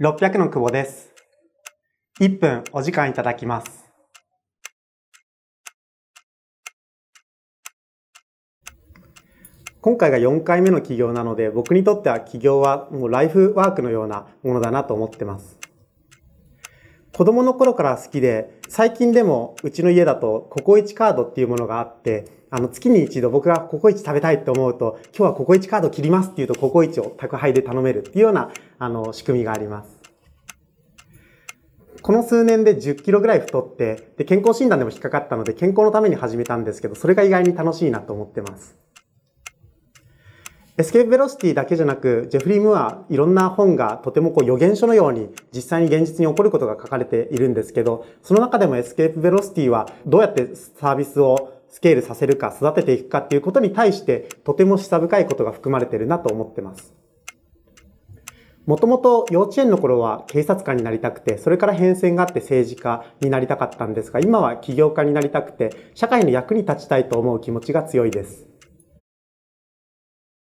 600の久保です。1分お時間いただきます。今回が4回目の起業なので、僕にとっては起業はもうライフワークのようなものだなと思ってます。子供の頃から好きで、最近でもうちの家だとココイチカードっていうものがあって、あの、月に一度僕がココイチ食べたいって思うと、今日はココイチカード切りますって言うとココイチを宅配で頼めるっていうような、あの、仕組みがあります。この数年で10キロぐらい太って、で、健康診断でも引っかかったので、健康のために始めたんですけど、それが意外に楽しいなと思ってます。エスケープベロシティだけじゃなく、ジェフリー・ムーア、いろんな本がとてもこう予言書のように実際に現実に起こることが書かれているんですけど、その中でもエスケープベロシティはどうやってサービスをスケールさせるか、育てていくかっていうことに対して、とても示唆深いことが含まれているなと思ってます。もともと幼稚園の頃は警察官になりたくて、それから変遷があって政治家になりたかったんですが、今は起業家になりたくて、社会の役に立ちたいと思う気持ちが強いです。